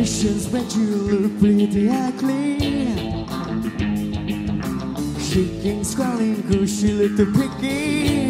questions, but you look pretty ugly. Shaking, squalling, cause she looked picky.